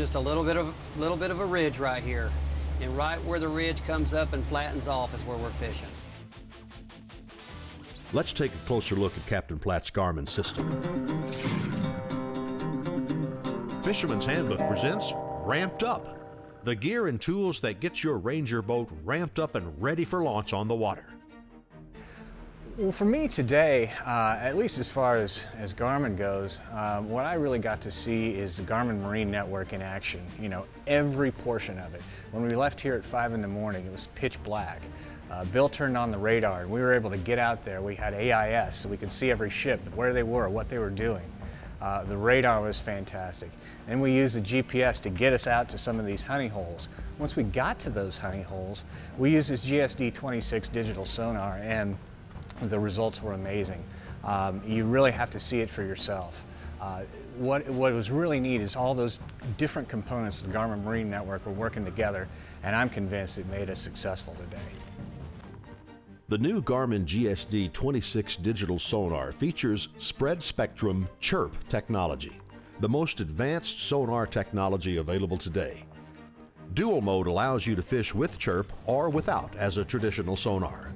just a little bit of a little bit of a ridge right here. And right where the ridge comes up and flattens off is where we're fishing. Let's take a closer look at Captain Platt's Garmin system. Fisherman's Handbook presents Ramped Up, the gear and tools that gets your Ranger boat ramped up and ready for launch on the water. Well, for me today, uh, at least as far as, as Garmin goes, um, what I really got to see is the Garmin Marine Network in action. You know, every portion of it. When we left here at 5 in the morning, it was pitch black. Uh, Bill turned on the radar and we were able to get out there. We had AIS so we could see every ship, where they were, what they were doing. Uh, the radar was fantastic. And we used the GPS to get us out to some of these honey holes. Once we got to those honey holes, we used this GSD-26 digital sonar and the results were amazing. Um, you really have to see it for yourself. Uh, what, what was really neat is all those different components of the Garmin Marine Network were working together, and I'm convinced it made us successful today. The new Garmin GSD 26 digital sonar features spread spectrum chirp technology, the most advanced sonar technology available today. Dual mode allows you to fish with chirp or without as a traditional sonar.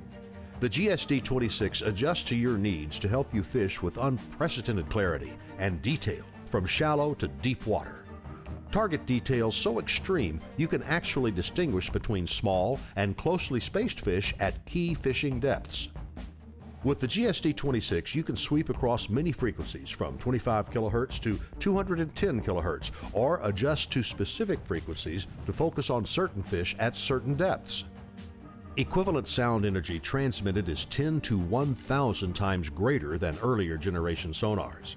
The GSD 26 adjusts to your needs to help you fish with unprecedented clarity and detail from shallow to deep water target details so extreme you can actually distinguish between small and closely spaced fish at key fishing depths. With the GSD26, you can sweep across many frequencies from 25 kHz to 210 kHz or adjust to specific frequencies to focus on certain fish at certain depths. Equivalent sound energy transmitted is 10 to 1,000 times greater than earlier generation sonars.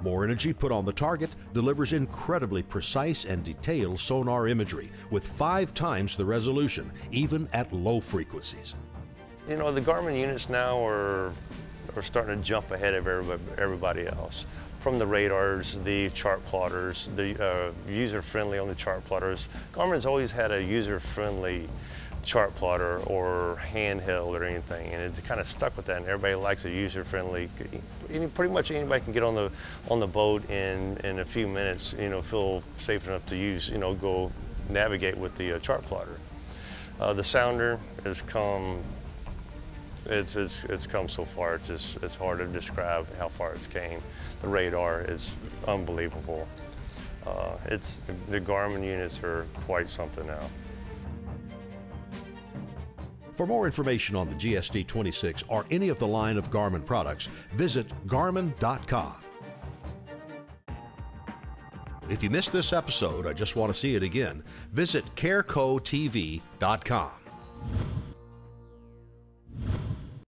More energy put on the target delivers incredibly precise and detailed sonar imagery with five times the resolution, even at low frequencies. You know, the Garmin units now are, are starting to jump ahead of everybody, else. From the radars, the chart plotters, the uh, user-friendly on the chart plotters. Garmin's always had a user-friendly chart plotter or handheld or anything, and it kind of stuck with that. And everybody likes a user-friendly. Pretty much anybody can get on the on the boat in in a few minutes. You know, feel safe enough to use. You know, go navigate with the uh, chart plotter. Uh, the sounder has come. It's, it's it's come so far. It's just it's hard to describe how far it's came. The radar is unbelievable. Uh, it's the Garmin units are quite something now. For more information on the GSD 26 or any of the line of Garmin products, visit Garmin.com. If you missed this episode or just want to see it again, visit CareCoTV.com.